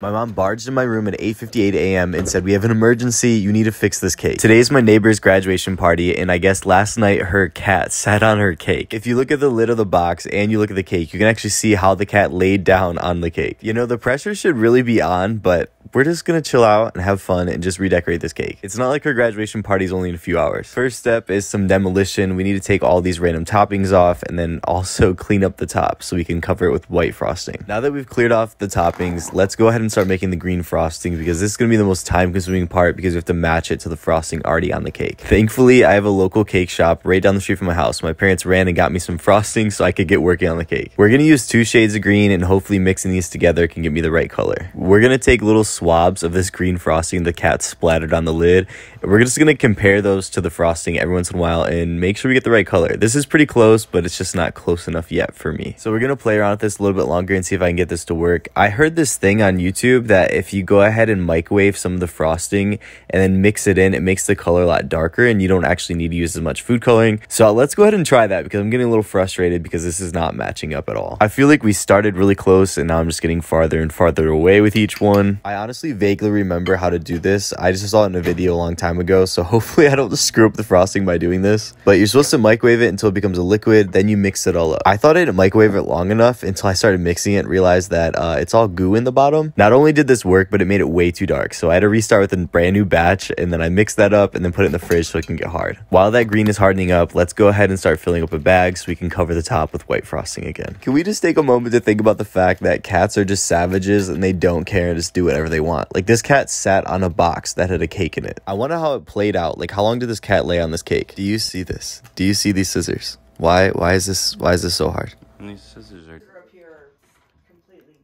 My mom barged in my room at 8:58 a.m. and said, "We have an emergency. You need to fix this cake." Today is my neighbor's graduation party, and I guess last night her cat sat on her cake. If you look at the lid of the box and you look at the cake, you can actually see how the cat laid down on the cake. You know, the pressure should really be on, but we're just gonna chill out and have fun and just redecorate this cake. It's not like her graduation party is only in a few hours. First step is some demolition. We need to take all these random toppings off and then also clean up the top so we can cover it with white frosting. Now that we've cleared off the toppings, let's go ahead and start making the green frosting because this is gonna be the most time consuming part because we have to match it to the frosting already on the cake. Thankfully, I have a local cake shop right down the street from my house. My parents ran and got me some frosting so I could get working on the cake. We're gonna use two shades of green and hopefully mixing these together can get me the right color. We're gonna take little swabs of this green frosting the cat splattered on the lid. We're just going to compare those to the frosting every once in a while and make sure we get the right color. This is pretty close, but it's just not close enough yet for me. So we're going to play around with this a little bit longer and see if I can get this to work. I heard this thing on YouTube that if you go ahead and microwave some of the frosting and then mix it in, it makes the color a lot darker and you don't actually need to use as much food coloring. So let's go ahead and try that because I'm getting a little frustrated because this is not matching up at all. I feel like we started really close and now I'm just getting farther and farther away with each one. I honestly vaguely remember how to do this. I just saw it in a video a long time ago, so hopefully I don't screw up the frosting by doing this. But you're supposed to microwave it until it becomes a liquid, then you mix it all up. I thought I didn't microwave it long enough until I started mixing it and realized that uh, it's all goo in the bottom. Not only did this work, but it made it way too dark. So I had to restart with a brand new batch, and then I mixed that up and then put it in the fridge so it can get hard. While that green is hardening up, let's go ahead and start filling up a bag so we can cover the top with white frosting again. Can we just take a moment to think about the fact that cats are just savages and they don't care and just do whatever they want? Like this cat sat on a box that had a cake in it. I wonder how it played out. Like how long did this cat lay on this cake? Do you see this? Do you see these scissors? Why why is this why is this so hard? And these scissors are. up here completely.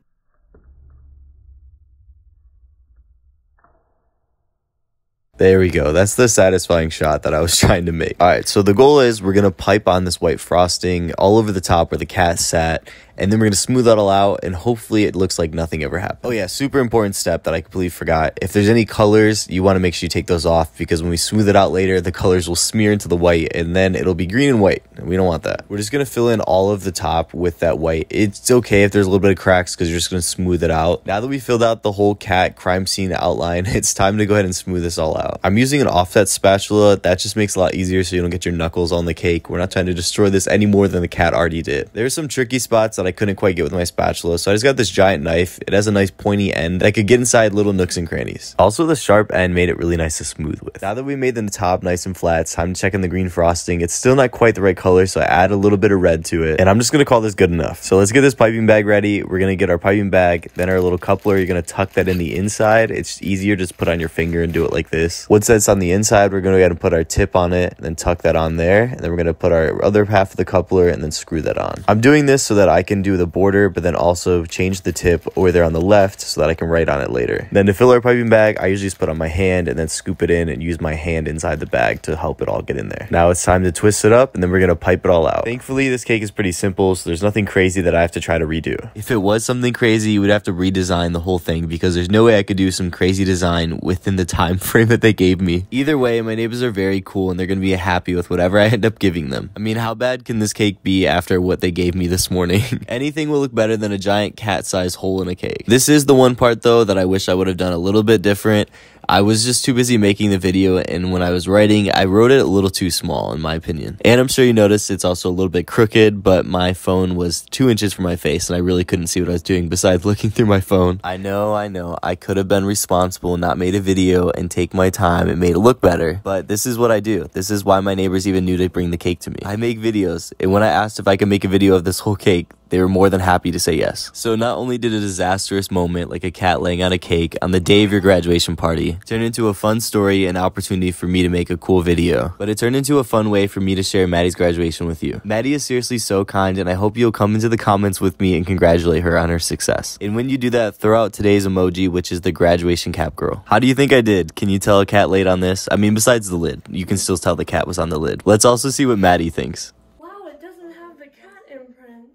There we go. That's the satisfying shot that I was trying to make. All right, so the goal is we're going to pipe on this white frosting all over the top where the cat sat and then we're gonna smooth that all out and hopefully it looks like nothing ever happened. Oh yeah, super important step that I completely forgot. If there's any colors, you wanna make sure you take those off because when we smooth it out later, the colors will smear into the white and then it'll be green and white. And we don't want that. We're just gonna fill in all of the top with that white. It's okay if there's a little bit of cracks because you're just gonna smooth it out. Now that we filled out the whole cat crime scene outline, it's time to go ahead and smooth this all out. I'm using an offset spatula. That just makes it a lot easier so you don't get your knuckles on the cake. We're not trying to destroy this any more than the cat already did. There's some tricky spots that I couldn't quite get with my spatula, so I just got this giant knife. It has a nice pointy end that could get inside little nooks and crannies. Also, the sharp end made it really nice to smooth with. Now that we made the top nice and flat, it's time to check in the green frosting. It's still not quite the right color, so I add a little bit of red to it, and I'm just gonna call this good enough. So let's get this piping bag ready. We're gonna get our piping bag, then our little coupler. You're gonna tuck that in the inside. It's easier just put on your finger and do it like this. Once that's on the inside, we're gonna go ahead and put our tip on it, and then tuck that on there, and then we're gonna put our other half of the coupler and then screw that on. I'm doing this so that I can do the border but then also change the tip over there on the left so that I can write on it later. Then to fill our piping bag, I usually just put on my hand and then scoop it in and use my hand inside the bag to help it all get in there. Now it's time to twist it up and then we're gonna pipe it all out. Thankfully, this cake is pretty simple, so there's nothing crazy that I have to try to redo. If it was something crazy, you would have to redesign the whole thing because there's no way I could do some crazy design within the time frame that they gave me. Either way, my neighbors are very cool and they're gonna be happy with whatever I end up giving them. I mean, how bad can this cake be after what they gave me this morning? Anything will look better than a giant cat sized hole in a cake. This is the one part though that I wish I would have done a little bit different. I was just too busy making the video, and when I was writing, I wrote it a little too small, in my opinion. And I'm sure you noticed it's also a little bit crooked, but my phone was two inches from my face, and I really couldn't see what I was doing besides looking through my phone. I know, I know, I could have been responsible, not made a video, and take my time and made it look better, but this is what I do. This is why my neighbors even knew to bring the cake to me. I make videos, and when I asked if I could make a video of this whole cake, they were more than happy to say yes. So not only did a disastrous moment like a cat laying on a cake on the day of your graduation party turn into a fun story and opportunity for me to make a cool video, but it turned into a fun way for me to share Maddie's graduation with you. Maddie is seriously so kind and I hope you'll come into the comments with me and congratulate her on her success. And when you do that, throw out today's emoji, which is the graduation cap girl. How do you think I did? Can you tell a cat laid on this? I mean, besides the lid, you can still tell the cat was on the lid. Let's also see what Maddie thinks. Wow, it doesn't have the cat imprint.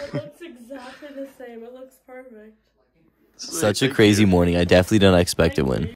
It looks exactly the same. It looks perfect. Such a crazy morning. I definitely didn't expect it when.